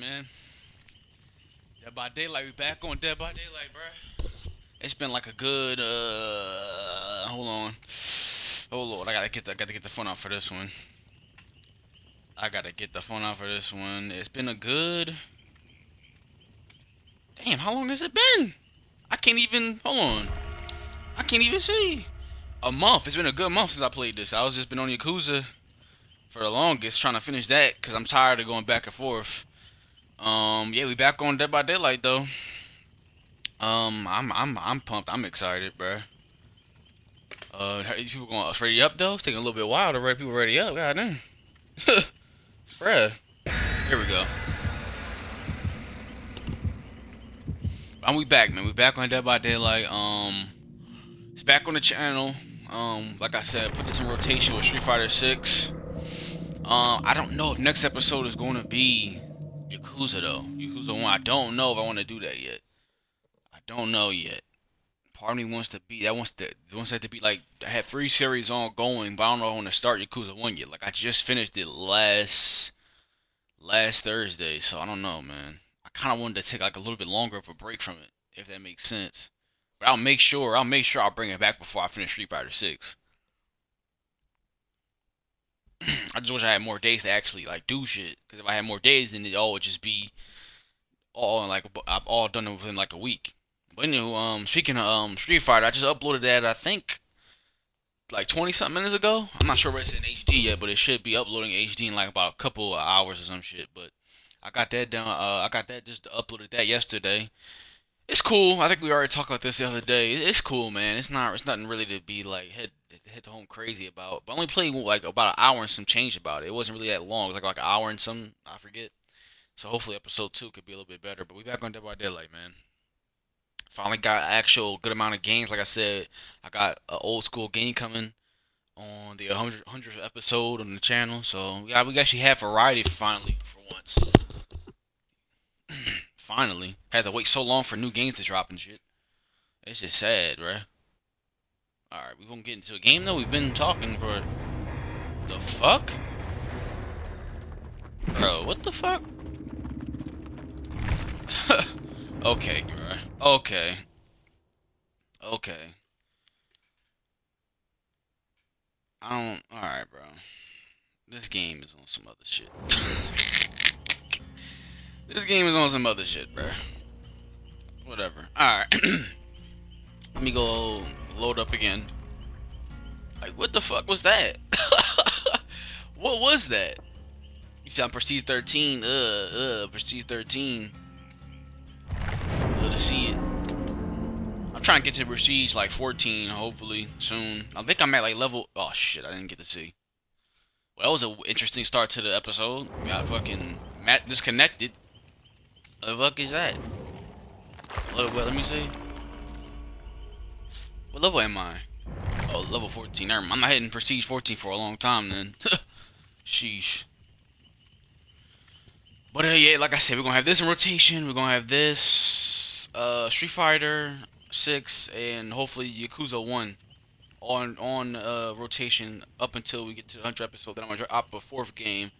man. Dead by Daylight, we back on Dead by Daylight, bro. It's been like a good uh hold on. Oh lord, I gotta get the, I gotta get the phone out for this one. I gotta get the phone out for this one. It's been a good Damn, how long has it been? I can't even hold on. I can't even see. A month. It's been a good month since I played this. I was just been on Yakuza for the longest trying to finish that because I'm tired of going back and forth. Um, yeah, we back on Dead by Daylight though. Um, I'm I'm I'm pumped. I'm excited, bro. Uh, people going ready up though? It's taking a little bit while to ready people ready up. God damn, bruh. Here we go. I'm we back, man. We back on Dead by Daylight. Um, it's back on the channel. Um, like I said, put this in rotation with Street Fighter Six. Um, I don't know if next episode is going to be Yakuza though. Yakuza One. I don't know if I want to do that yet. I don't know yet. Part of me wants to be that wants to wants that to be like I have three series ongoing, but I don't know if I want to start Yakuza One yet. Like I just finished it last last Thursday, so I don't know, man. I kind of wanted to take like a little bit longer of a break from it, if that makes sense. But I'll make sure I'll make sure I'll bring it back before I finish Street Fighter Six. I just wish I had more days to actually like do shit. Because if I had more days, then it all would just be all like I've all done it within like a week. But anyway, um, speaking of um Street Fighter, I just uploaded that I think like 20 something minutes ago. I'm not sure if it's in HD yet, but it should be uploading HD in like about a couple of hours or some shit. But I got that done. Uh, I got that just uploaded that yesterday. It's cool. I think we already talked about this the other day. It's cool, man. It's not. It's nothing really to be like head hit home crazy about. But I only played like about an hour and some change about it. It wasn't really that long. It was like like an hour and some. I forget. So hopefully episode two could be a little bit better. But we back on Dead by Daylight, man. Finally got actual good amount of games. Like I said, I got an old school game coming on the 100th, 100th episode on the channel. So yeah, we actually have variety finally for once. Finally. Had to wait so long for new games to drop and shit. It's just sad, bruh. Alright, we gonna get into a game though? We've been talking for... The fuck? Bro, what the fuck? okay, bro. Okay. Okay. I don't... Alright, bro. This game is on some other shit. This game is on some other shit, bro. Whatever. Alright. Let me go load up again. Like, what the fuck was that? what was that? You sound Prestige 13. Uh, uh, Prestige 13. Good to see it. I'm trying to get to Prestige like 14, hopefully, soon. I think I'm at like level... Oh, shit, I didn't get to see. Well, that was an interesting start to the episode. Got fucking Matt disconnected. The fuck is that? Let, let me see. What level am I? Oh, level 14. Never mind. I'm not hitting Prestige 14 for a long time then. Sheesh. But uh, yeah, like I said, we're gonna have this in rotation. We're gonna have this, uh, Street Fighter 6, and hopefully Yakuza 1 on on uh, rotation up until we get to the 100 episode. Then I'm gonna drop a fourth game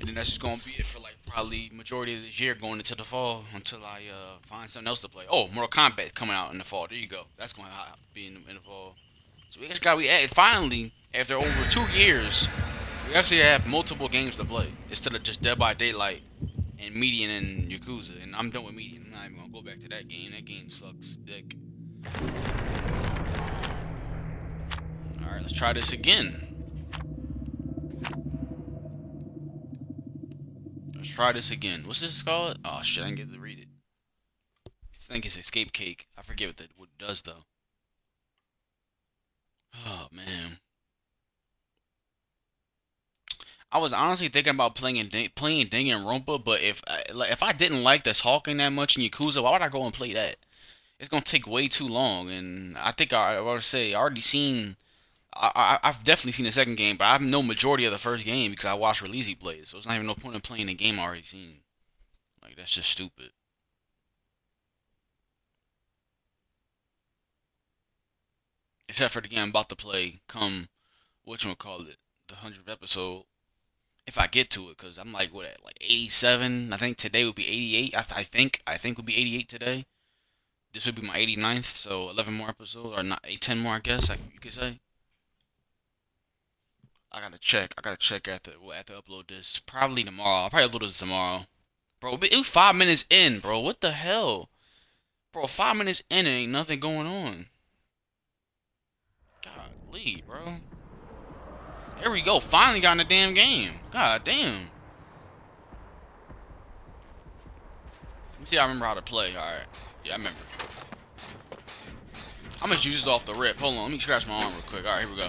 and then that's just gonna be it for like probably majority of this year going into the fall until I uh, find something else to play. Oh, Mortal Kombat coming out in the fall. There you go. That's gonna be in, in the fall. So we just got we finally after over two years, we actually have multiple games to play instead of just Dead by Daylight and Medium and Yakuza. And I'm done with Medium. I'm not even gonna go back to that game. That game sucks dick. All right, let's try this again. Try this again. What's this called? Oh shit, I didn't get to read it. I think it's Escape Cake. I forget what that what it does though. Oh man. I was honestly thinking about playing playing Danganronpa, but if like, if I didn't like the talking that much in Yakuza, why would I go and play that? It's gonna take way too long, and I think I, I would say I already seen I, have definitely seen the second game, but I have no majority of the first game because I watched Release play. So it's not even no point in playing the game I already seen. Like that's just stupid. Except for the game I'm about to play come which one call it the hundredth episode. if I get to it, cause I'm like what at like 87. I think today would be 88. I, I think I think would be 88 today. This would be my 89th, so 11 more episodes or not 8, 10 more, I guess. Like you could say. I gotta check. I gotta check after after upload this. Probably tomorrow. I'll probably upload this tomorrow. Bro, it was five minutes in, bro. What the hell? Bro, five minutes in and ain't nothing going on. Leave, bro. There we go. Finally got in the damn game. God damn. Let me see I remember how to play. Alright. Yeah, I remember. I'm gonna use this off the rip. Hold on, let me scratch my arm real quick. Alright, here we go.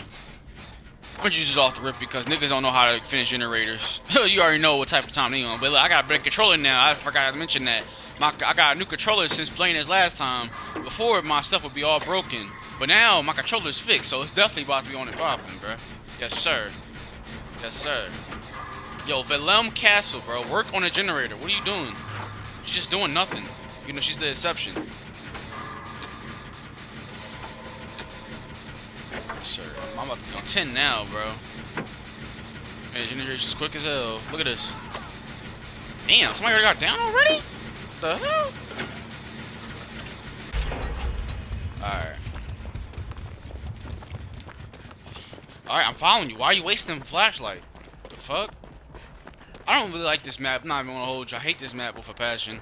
I'm this off the rip because niggas don't know how to finish generators. you already know what type of time they on. But look, I got a better controller now. I forgot to mention that. My, I got a new controller since playing this last time. Before, my stuff would be all broken. But now, my controller's fixed, so it's definitely about to be on the popping, bro. Yes, sir. Yes, sir. Yo, Velem Castle, bro. Work on a generator. What are you doing? She's just doing nothing. You know, she's the exception. I'm about to be 10 now, bro. Man, generation's quick as hell. Look at this. Damn, somebody already got down already? the hell? Alright. Alright, I'm following you. Why are you wasting flashlight? The fuck? I don't really like this map. I'm not even gonna hold you. I hate this map with a passion.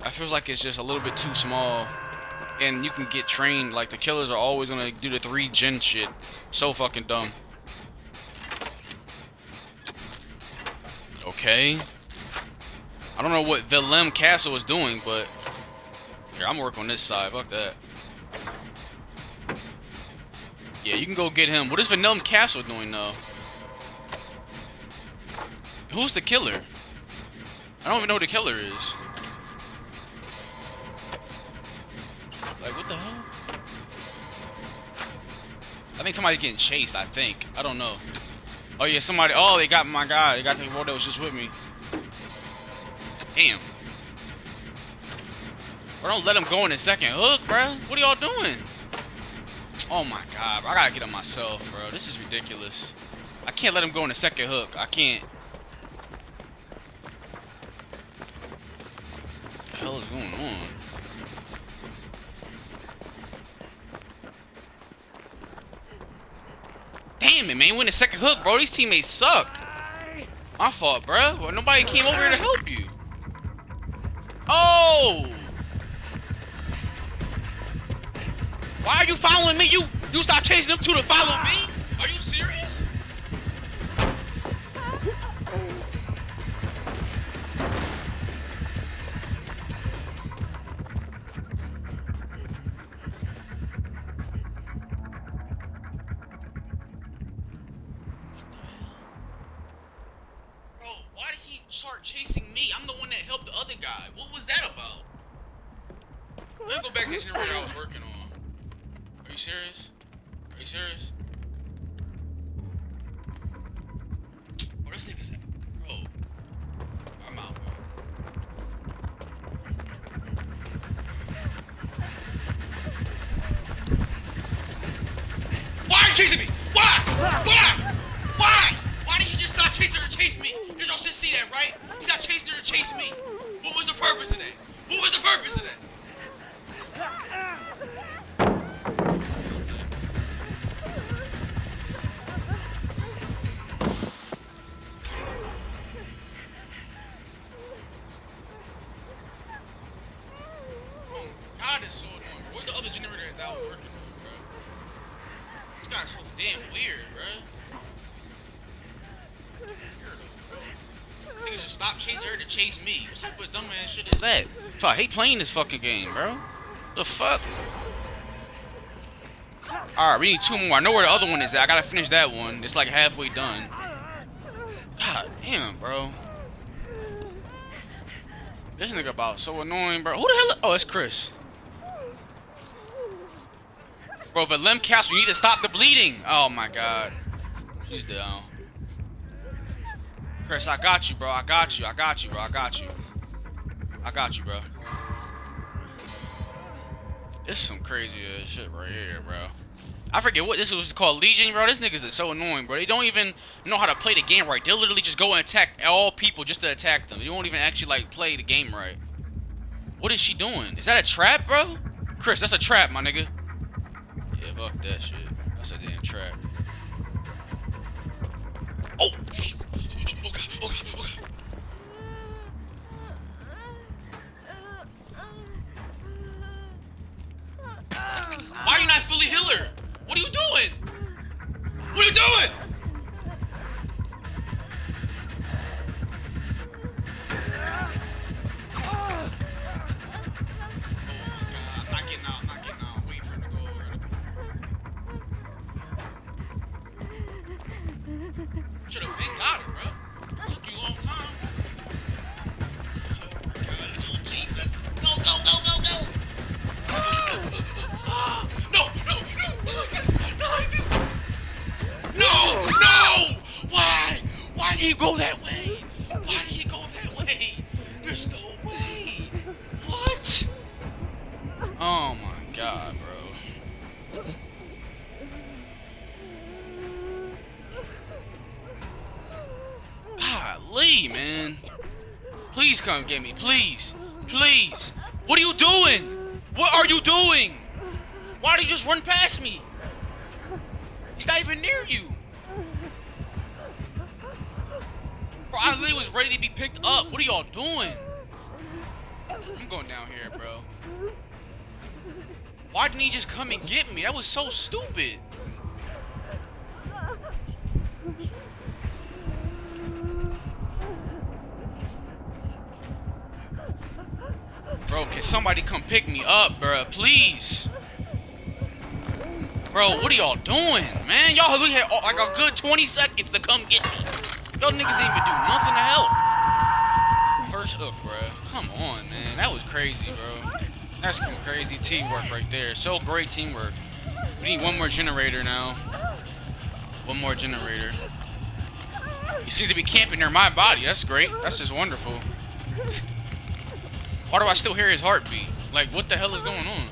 I feel like it's just a little bit too small. And you can get trained. Like, the killers are always gonna do the three gen shit. So fucking dumb. Okay. I don't know what Velem Castle is doing, but... Here, I'm working on this side. Fuck that. Yeah, you can go get him. What is Velem Castle doing, though? Who's the killer? I don't even know who the killer is. I think somebody's getting chased, I think. I don't know. Oh, yeah, somebody... Oh, they got my guy. They got the boy that was just with me. Damn. Bro, don't let him go in a second hook, bro. What are y'all doing? Oh my god, bro. I gotta get him myself, bro. This is ridiculous. I can't let him go in a second hook. I can't. What the hell is going on? Damn it, man. Win a second hook, bro. These teammates suck. My fault, bro. Well, nobody came over here to help you. Oh! Why are you following me? You you stop chasing them two to follow me? Hate playing this fucking game, bro. The fuck? Alright, we need two more. I know where the other one is at. I gotta finish that one. It's like halfway done. God damn, bro. This nigga about so annoying, bro. Who the hell? Oh, it's Chris. Bro, but Lem Castle, you need to stop the bleeding. Oh my god. She's down. Chris, I got you, bro. I got you. I got you, bro. I got you. I got you, bro. This is some crazy ass shit right here, bro. I forget what this was called. Legion, bro. This niggas is so annoying, bro. They don't even know how to play the game right. They'll literally just go and attack all people just to attack them. They won't even actually like play the game right. What is she doing? Is that a trap, bro? Chris, that's a trap, my nigga. Yeah, fuck that shit. That's a damn trap. Oh! Oh god, oh god, ready to be picked up. What are y'all doing? I'm going down here, bro. Why didn't he just come and get me? That was so stupid. Bro, can somebody come pick me up, bro? Please. Bro, what are y'all doing, man? Y'all had oh, like a good 20 seconds to come get me. Y'all niggas didn't even do nothing to help. First up, bro. Come on, man. That was crazy, bro. That's some crazy teamwork right there. So great teamwork. We need one more generator now. One more generator. He seems to be camping near my body. That's great. That's just wonderful. Why do I still hear his heartbeat? Like, what the hell is going on?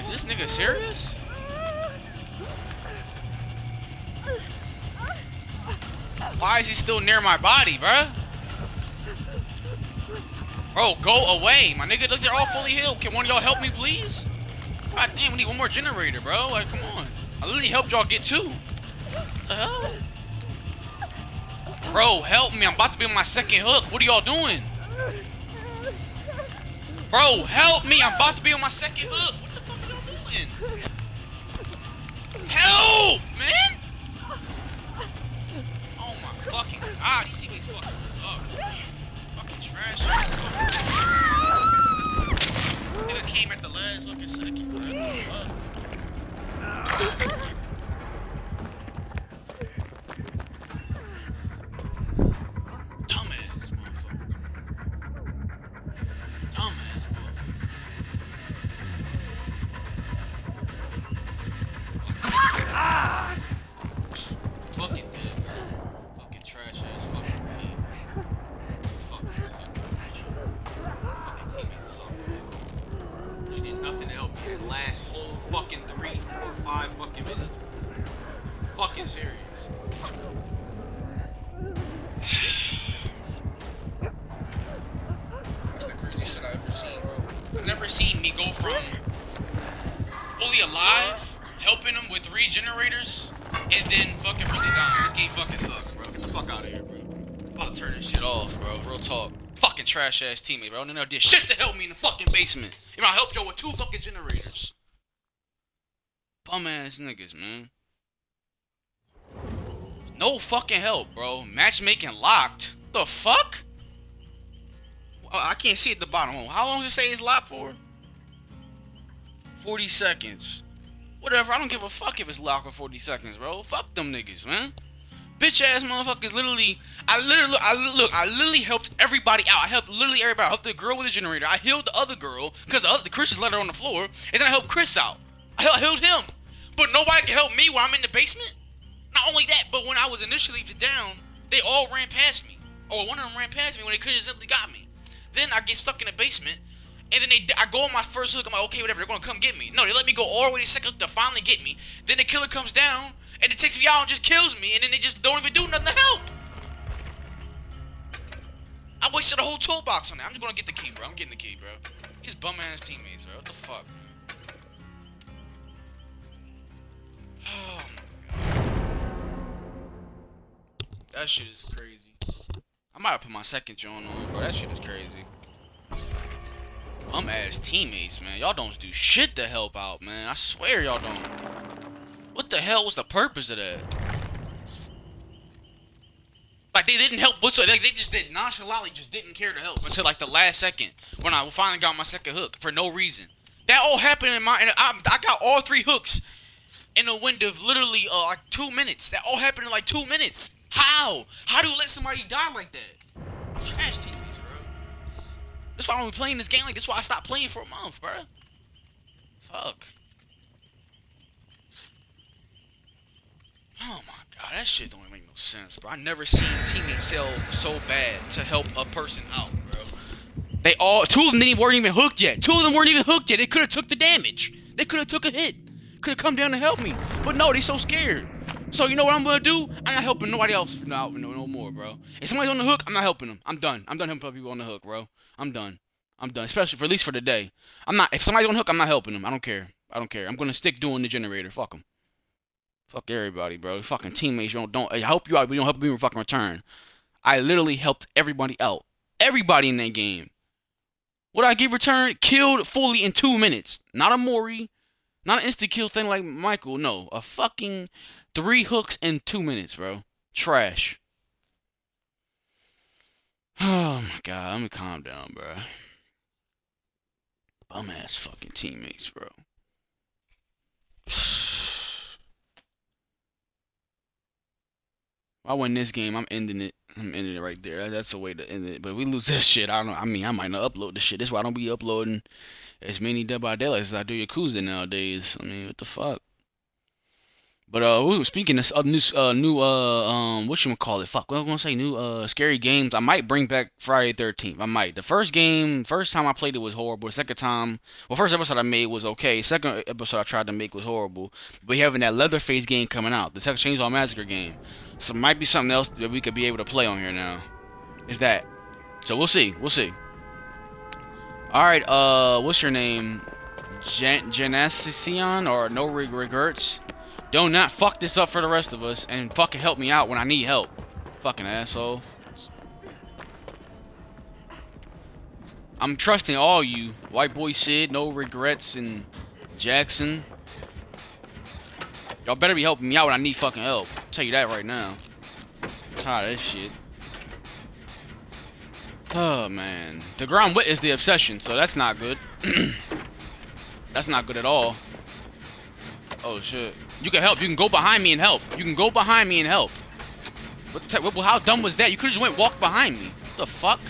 Is this nigga serious? Why is he still near my body, bruh? Bro, go away. My nigga, look, they're all fully healed. Can one of y'all help me, please? God damn, we need one more generator, bro. Like, come on. I literally helped y'all get two. The hell? Bro, help me. I'm about to be on my second hook. What are y'all doing? Bro, help me. I'm about to be on my second hook. What the fuck are y'all doing? Help, man. Three generators, and then fucking really dying. This game fucking sucks, bro. Get the fuck out of here, bro. About to turn this shit off, bro. Real talk. Fucking trash ass teammate, bro. None of did shit to help me in the fucking basement. You know, I helped y'all with two fucking generators. Bum ass niggas, man. No fucking help, bro. Matchmaking locked. The fuck? Oh, I can't see at the bottom. How long does it say it's locked for? 40 seconds. Whatever, I don't give a fuck if it's locked for 40 seconds, bro. Fuck them niggas, man. Bitch ass motherfuckers literally I literally I look, I literally helped everybody out. I helped literally everybody. I helped the girl with the generator. I healed the other girl because the, other, the Chris let her on the floor. And then I helped Chris out. I healed him. But nobody can help me while I'm in the basement. Not only that, but when I was initially down, they all ran past me. Or one of them ran past me when they could have simply got me. Then I get stuck in the basement, And then they, I go on my first hook. I'm like, okay, whatever. They're gonna come get me. No, they let me go all the way to second hook to finally get me. Then the killer comes down and it takes me out and just kills me. And then they just don't even do nothing to help. I wasted a whole toolbox on that. I'm just gonna get the key, bro. I'm getting the key, bro. His bum ass teammates, bro. What the fuck, Oh that shit is crazy. I might have put my second joint on, bro. That shit is crazy. Bum ass teammates, man. Y'all don't do shit to help out, man. I swear y'all don't. What the hell was the purpose of that? Like they didn't help whatsoever. Like, they just did nonchalantly, just didn't care to help until like the last second when I finally got my second hook for no reason. That all happened in my. I, I got all three hooks in a window of literally uh, like two minutes. That all happened in like two minutes. How? How do you let somebody die like that? Trash. That's why I don't playing this game like this. Why I stopped playing for a month, bro. Fuck. Oh my god, that shit don't even make no sense, bro. I never seen teammates sell so bad to help a person out, bro. They all, two of them didn't, weren't even hooked yet. Two of them weren't even hooked yet. They could have took the damage. They could have took a hit. Could have come down to help me. But no, they so scared. So you know what I'm gonna do? I'm not helping nobody else no, no, no more, bro. If somebody's on the hook, I'm not helping them. I'm done. I'm done helping people on the hook, bro. I'm done. I'm done. Especially for at least for the day. I'm not. If somebody's on the hook, I'm not helping them. I don't care. I don't care. I'm gonna stick doing the generator. Fuck them. Fuck everybody, bro. Fucking teammates, you don't, don't I help you out, but you don't help me in fucking return. I literally helped everybody out. Everybody in that game. What I give return? Killed fully in two minutes. Not a Mori. Not an insta kill thing like Michael. No. A fucking three hooks in two minutes, bro. Trash. Oh my god. Let me calm down, bro. Bum ass fucking teammates, bro. I win this game, I'm ending it. I'm ending it right there. That's a way to end it. But we lose this shit, I don't. I mean, I might not upload the shit. That's why I don't be uploading as many Dead by as I do Yakuza nowadays. I mean, what the fuck? But uh, speaking of new, uh, new, uh, um, what you call it? Fuck, what I gonna say? New, uh, scary games. I might bring back Friday Thirteenth. I might. The first game, first time I played it was horrible. The second time, well, first episode I made was okay. Second episode I tried to make was horrible. We having that Leatherface game coming out, the Texas Chainsaw Massacre game. So it might be something else that we could be able to play on here now. Is that? So we'll see. We'll see. All right. Uh, what's your name? Gen Genesian or No Regrets? Do not fuck this up for the rest of us and fucking help me out when I need help. Fucking asshole. I'm trusting all you. White Boy Sid, No Regrets, and Jackson. Y'all better be helping me out when I need fucking help. I'll tell you that right now. I'm tired of this shit. Oh, man. The ground wit is the obsession, so that's not good. that's not good at all. Oh, shit. You can help. You can go behind me and help. You can go behind me and help. What, the, how dumb was that? You could just went walk behind me. What the fuck?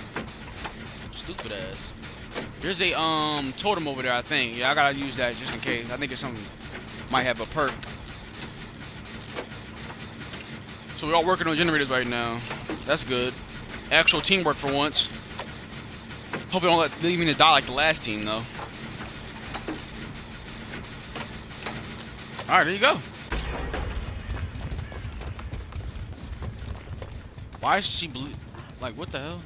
Stupid ass. There's a um totem over there, I think. Yeah, I gotta use that just in case. I think it's something might have a perk. So we're all working on generators right now. That's good. Actual teamwork for once. Hope we don't let leave me to die like the last team though. Alright, there you go. Why is she ble like what the hell?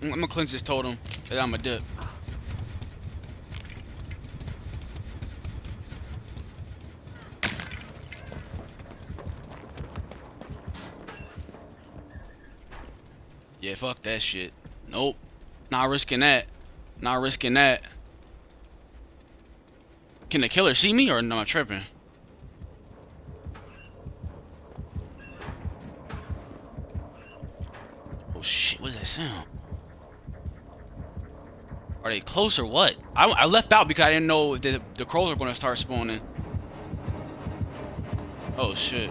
Mm, I'm gonna cleanse this totem and I'm a dip. Yeah, fuck that shit. Nope. Not risking that. Not risking that. Can the killer see me or am I tripping? Oh shit, what's that sound? Are they close or what? I, I left out because I didn't know if the, the crows are going to start spawning. Oh shit.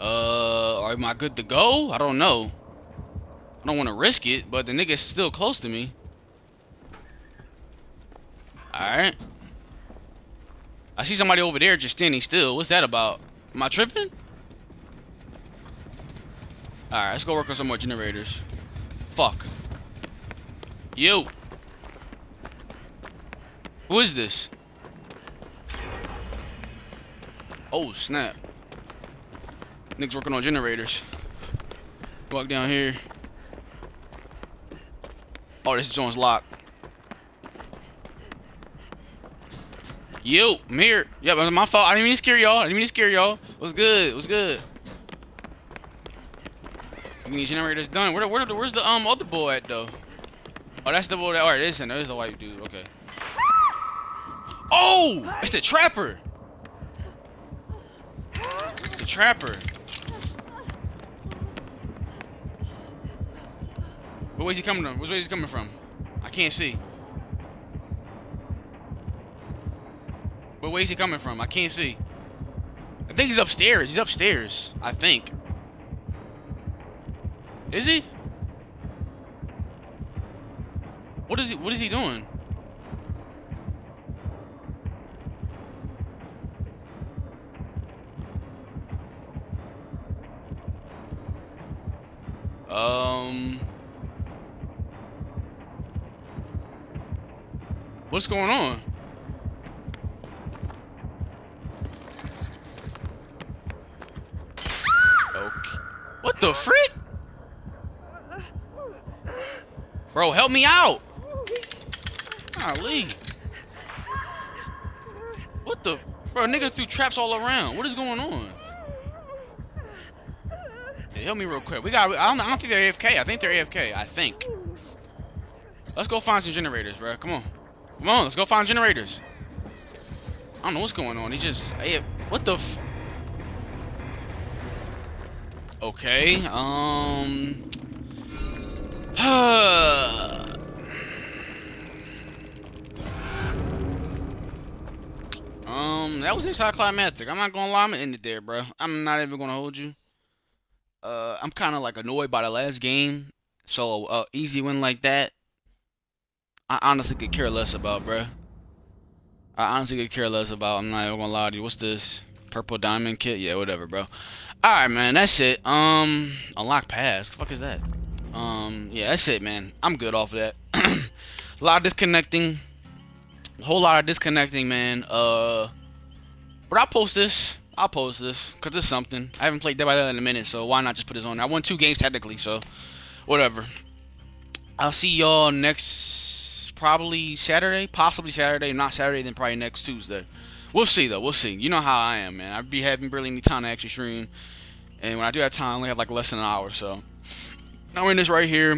Uh, am I good to go? I don't know. I don't want to risk it, but the nigga's still close to me. Alright. I see somebody over there just standing still. What's that about? Am I tripping? Alright, let's go work on some more generators. Fuck. You! Who is this? Oh, snap. Nick's working on generators. Walk down here. Oh, this joint's locked. Yo, I'm here. Yeah, it was my fault. I didn't mean to scare y'all. I didn't mean to scare y'all. What's good? What's good? We need generators done. Where, where, where's the um other boy at though? Oh, that's the boy that. Alright, listen, there's a white dude. Okay. Oh, it's the trapper. The trapper. Where's he coming from? Where's he coming from? I can't see. But where's he coming from? I can't see. I think he's upstairs. He's upstairs. I think. Is he? What is he? What is he doing? Um. What's going on? The frick? Bro, help me out! Golly. What the? Bro, nigga threw traps all around. What is going on? Help me real quick. We got. I don't, I don't think they're AFK. I think they're AFK. I think. Let's go find some generators, bro. Come on. Come on, let's go find generators. I don't know what's going on. He just. What the? Okay. Um. um, that was anticlimactic. I'm not gonna lie, I'm gonna end it there, bro. I'm not even gonna hold you. Uh, I'm kind of like annoyed by the last game, so uh, easy win like that, I honestly could care less about, bro. I honestly could care less about. I'm not even gonna lie to you. What's this? Purple diamond kit? Yeah, whatever, bro. Alright, man, that's it. Um, unlock pass. The fuck is that? Um, yeah, that's it, man. I'm good off of that. a lot of disconnecting. A whole lot of disconnecting, man. Uh, but I'll post this. I'll post this because it's something. I haven't played Dead by Daylight in a minute, so why not just put this on? I won two games technically, so whatever. I'll see y'all next, probably Saturday, possibly Saturday. If not Saturday, then probably next Tuesday. We'll see though. We'll see. You know how I am, man. I be having barely any time to actually stream, and when I do have time, I only have like less than an hour. So I'm in this right here.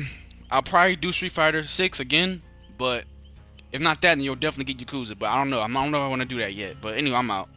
I'll probably do Street Fighter 6 again, but if not that, then you'll definitely get Yakuza. But I don't know. I don't know if I want to do that yet. But anyway, I'm out.